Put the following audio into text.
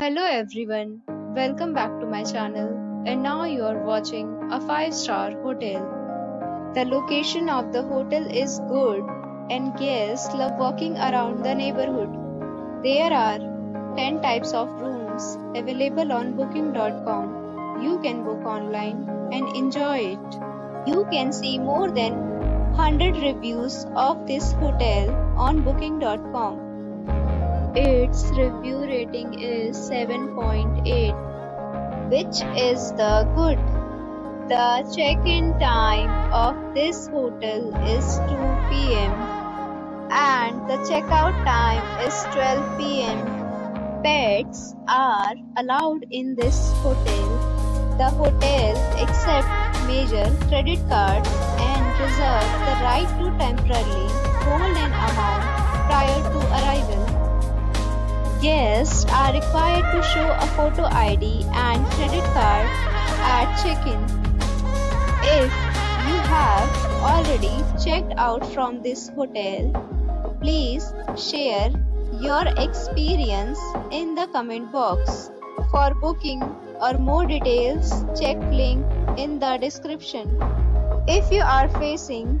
Hello everyone, welcome back to my channel and now you are watching a 5 star hotel. The location of the hotel is good and guests love walking around the neighborhood. There are 10 types of rooms available on booking.com. You can book online and enjoy it. You can see more than 100 reviews of this hotel on booking.com. Its review rating is 7.8, which is the good. The check-in time of this hotel is 2 p.m. and the checkout time is 12 p.m. Pets are allowed in this hotel. The hotel accepts major credit cards and reserves the right to temporarily hold an amount. Guests are required to show a photo ID and credit card at check-in. If you have already checked out from this hotel, please share your experience in the comment box. For booking or more details, check link in the description. If you are facing